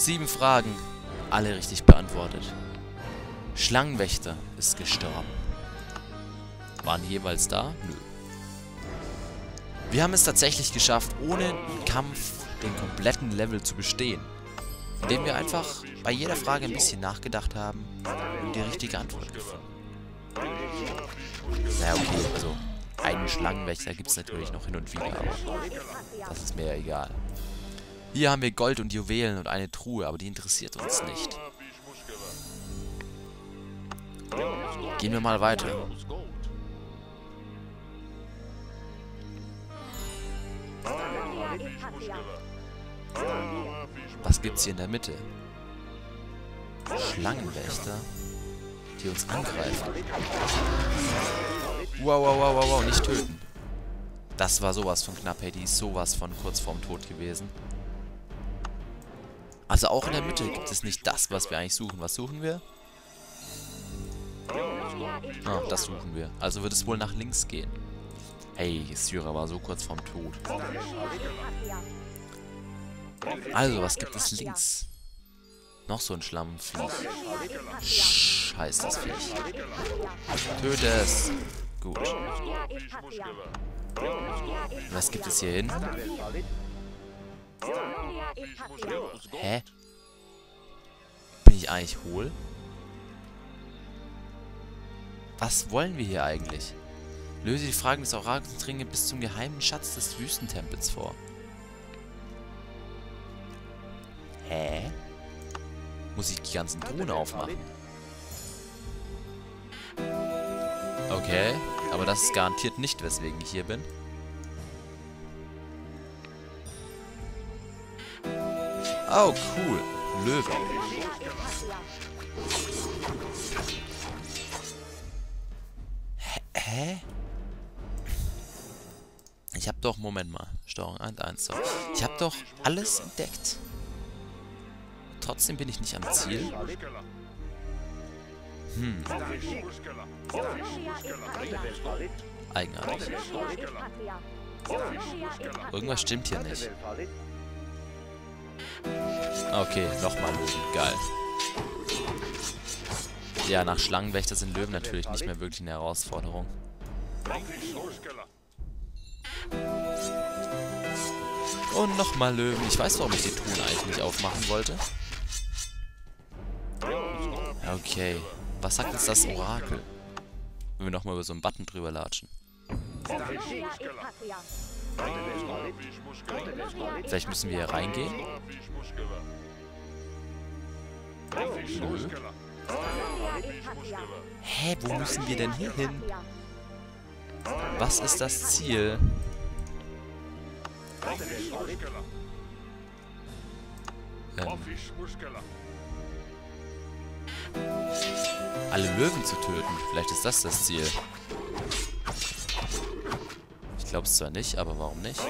Sieben Fragen, alle richtig beantwortet. Schlangenwächter ist gestorben. Waren die jeweils da? Nö. Wir haben es tatsächlich geschafft, ohne Kampf den kompletten Level zu bestehen. Indem wir einfach bei jeder Frage ein bisschen nachgedacht haben und die richtige Antwort gefunden. Na okay, also einen Schlangenwächter gibt es natürlich noch hin und wieder, aber das ist mir ja egal. Hier haben wir Gold und Juwelen und eine Truhe, aber die interessiert uns nicht. Gehen wir mal weiter. Was gibt's hier in der Mitte? Schlangenwächter, die uns angreifen. Wow, wow, wow, wow, wow, nicht töten. Das war sowas von knapp, hey, die ist sowas von kurz vorm Tod gewesen. Also auch in der Mitte gibt es nicht das, was wir eigentlich suchen. Was suchen wir? Ah, das suchen wir. Also wird es wohl nach links gehen. Hey, Syra war so kurz vorm Tod. Also, was gibt es links? Noch so ein Schlammviech. Sch heißt das Viech. Töte es. Gut. Was gibt es hier hinten? Hä? Bin ich eigentlich hohl? Was wollen wir hier eigentlich? Löse die Fragen des Orakels und dringe bis zum geheimen Schatz des Wüstentempels vor. Hä? Muss ich die ganzen Drohnen aufmachen? Okay, aber das ist garantiert nicht, weswegen ich hier bin. Oh, cool. Löwe. Hä? Ich hab doch, Moment mal. Steuerung 1, 1, 2. Ich hab doch alles entdeckt. Trotzdem bin ich nicht am Ziel. Hm. Eigenartig. Irgendwas stimmt hier nicht. Okay, nochmal Löwen. Geil. Ja, nach Schlangenwächter sind Löwen natürlich nicht mehr wirklich eine Herausforderung. Und nochmal Löwen. Ich weiß, warum ich die Truhen eigentlich nicht aufmachen wollte. Okay. Was sagt uns das Orakel? Wenn wir nochmal über so einen Button drüber latschen. Vielleicht müssen wir hier reingehen? Nö. Hä, wo müssen wir denn hier hin? Was ist das Ziel? Ähm. Alle Löwen zu töten. Vielleicht ist das das Ziel. Ich glaube es zwar nicht, aber warum nicht?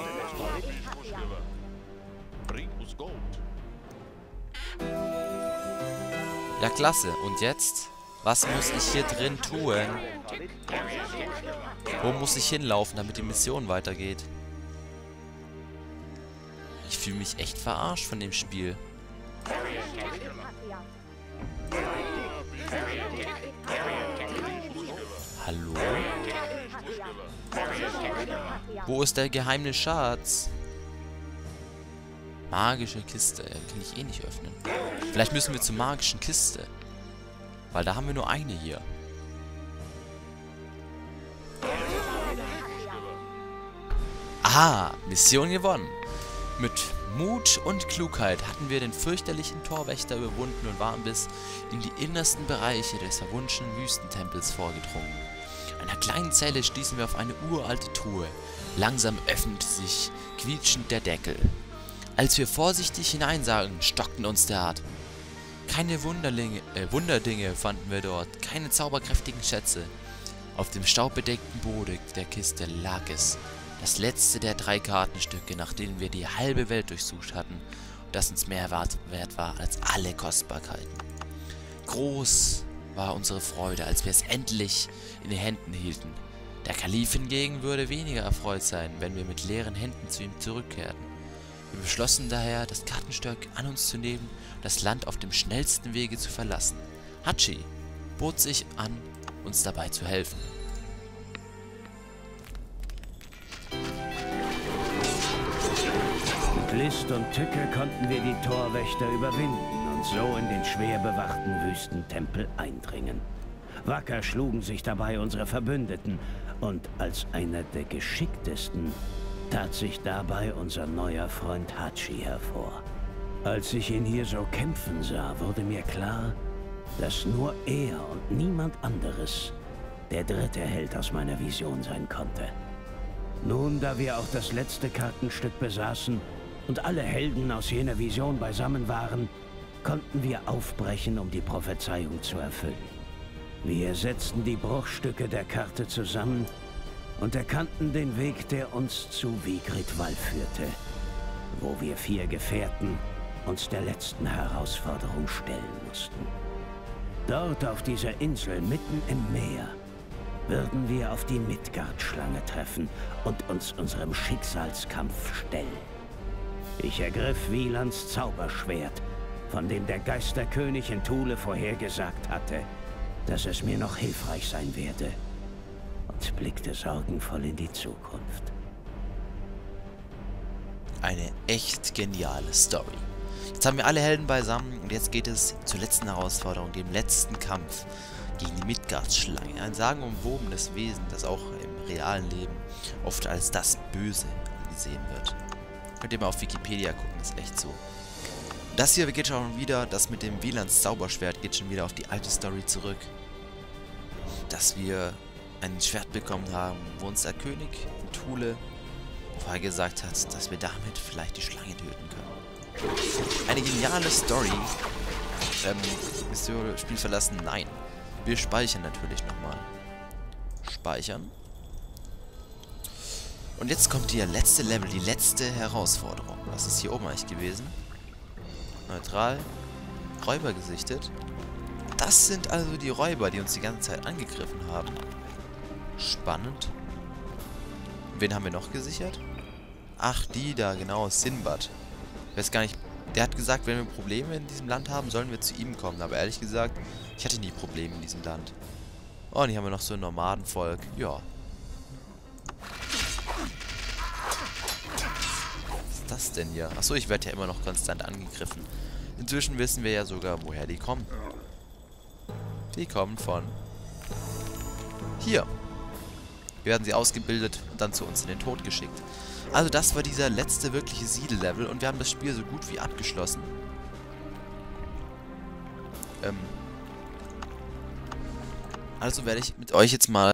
Ja, klasse. Und jetzt? Was muss ich hier drin tun? Wo muss ich hinlaufen, damit die Mission weitergeht? Ich fühle mich echt verarscht von dem Spiel. Wo ist der geheime Schatz? Magische Kiste. Kann ich eh nicht öffnen. Vielleicht müssen wir zur magischen Kiste. Weil da haben wir nur eine hier. Aha, Mission gewonnen. Mit Mut und Klugheit hatten wir den fürchterlichen Torwächter überwunden und waren bis in die innersten Bereiche des verwunschenen Wüstentempels vorgedrungen. In einer kleinen Zelle stießen wir auf eine uralte Truhe. Langsam öffnete sich quietschend der Deckel. Als wir vorsichtig hineinsagen, stockten uns der Atem. Keine Wunderlinge, äh, Wunderdinge fanden wir dort, keine zauberkräftigen Schätze. Auf dem staubbedeckten Boden der Kiste lag es, das letzte der drei Kartenstücke, nach denen wir die halbe Welt durchsucht hatten das uns mehr wert war als alle Kostbarkeiten. Groß war unsere Freude, als wir es endlich in den Händen hielten. Der Kalif hingegen würde weniger erfreut sein, wenn wir mit leeren Händen zu ihm zurückkehrten. Wir beschlossen daher, das Kartenstück an uns zu nehmen und das Land auf dem schnellsten Wege zu verlassen. Hachi bot sich an, uns dabei zu helfen. Mit List und Tücke konnten wir die Torwächter überwinden und so in den schwer bewachten Wüstentempel eindringen. Wacker schlugen sich dabei unsere Verbündeten und als einer der geschicktesten tat sich dabei unser neuer Freund Hachi hervor. Als ich ihn hier so kämpfen sah, wurde mir klar, dass nur er und niemand anderes der dritte Held aus meiner Vision sein konnte. Nun, da wir auch das letzte Kartenstück besaßen und alle Helden aus jener Vision beisammen waren, konnten wir aufbrechen, um die Prophezeiung zu erfüllen. Wir setzten die Bruchstücke der Karte zusammen und erkannten den Weg, der uns zu Vigrid-Wall führte, wo wir vier Gefährten uns der letzten Herausforderung stellen mussten. Dort auf dieser Insel mitten im Meer würden wir auf die Midgard-Schlange treffen und uns unserem Schicksalskampf stellen. Ich ergriff Wielands Zauberschwert, von dem der Geisterkönig in Thule vorhergesagt hatte, dass es mir noch hilfreich sein werde und blickte sorgenvoll in die Zukunft. Eine echt geniale Story. Jetzt haben wir alle Helden beisammen und jetzt geht es zur letzten Herausforderung, dem letzten Kampf gegen die Midgard-Schlange. Ein sagenumwobenes Wesen, das auch im realen Leben oft als das Böse angesehen wird. Könnt ihr mal auf Wikipedia gucken, ist echt so. Das hier geht schon wieder, das mit dem Wielands Zauberschwert geht schon wieder auf die alte Story zurück. Dass wir ein Schwert bekommen haben, wo uns der König in Thule vorher gesagt hat, dass wir damit vielleicht die Schlange töten können. Eine geniale Story. Ähm, du das Spiel verlassen? Nein. Wir speichern natürlich nochmal. Speichern. Und jetzt kommt der letzte Level, die letzte Herausforderung. Was ist hier oben eigentlich gewesen? Neutral. Räuber gesichtet. Das sind also die Räuber, die uns die ganze Zeit angegriffen haben. Spannend. Wen haben wir noch gesichert? Ach, die da, genau, Sinbad. Ich weiß gar nicht, der hat gesagt, wenn wir Probleme in diesem Land haben, sollen wir zu ihm kommen. Aber ehrlich gesagt, ich hatte nie Probleme in diesem Land. Oh, und hier haben wir noch so ein Nomadenvolk. Ja. Ist das denn hier? Achso, ich werde ja immer noch konstant angegriffen. Inzwischen wissen wir ja sogar, woher die kommen. Die kommen von hier. Werden sie ausgebildet und dann zu uns in den Tod geschickt. Also das war dieser letzte wirkliche Siedellevel und wir haben das Spiel so gut wie abgeschlossen. Ähm also werde ich mit euch jetzt mal